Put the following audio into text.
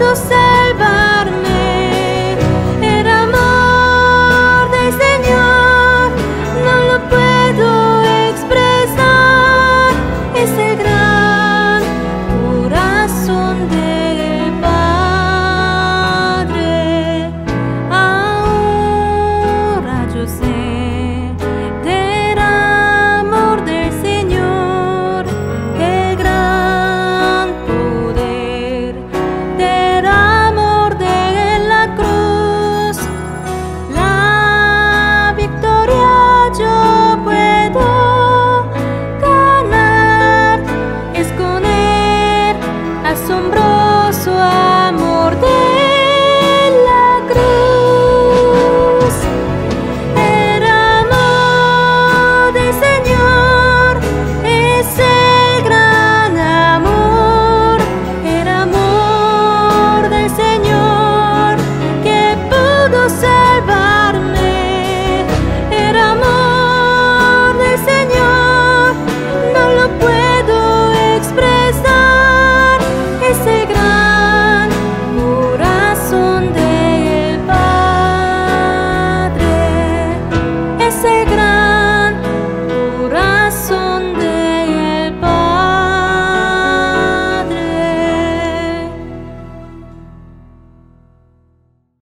tu So.